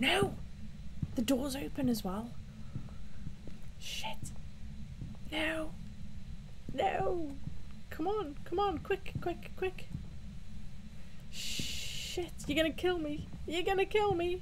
No! The door's open as well. Shit. No. No. Come on, come on, quick, quick, quick. Shit, you're gonna kill me. You're gonna kill me.